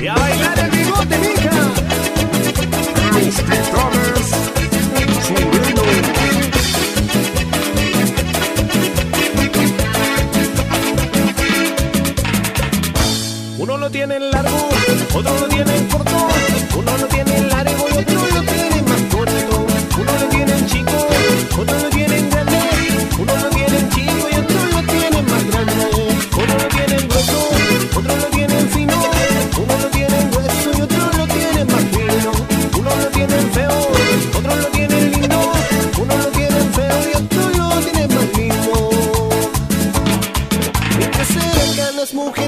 Y a bailar el bigote, mija. Los titanes subiendo. Uno lo tiene largo, otro lo tiene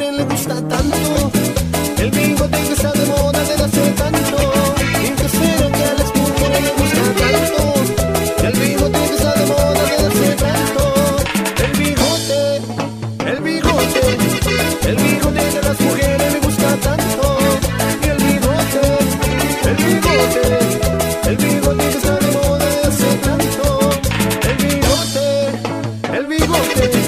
quieren le gusta tanto. El bigote que está de moda desde hace tanto. Y el que a las mujeres le gusta tanto. El bigote que está de moda desde hace tanto. El bigote, el bigote, el bigote de las mujeres le gusta tanto. Y el bigote, el bigote, el bigote está de moda desde hace tanto. El bigote, el bigote.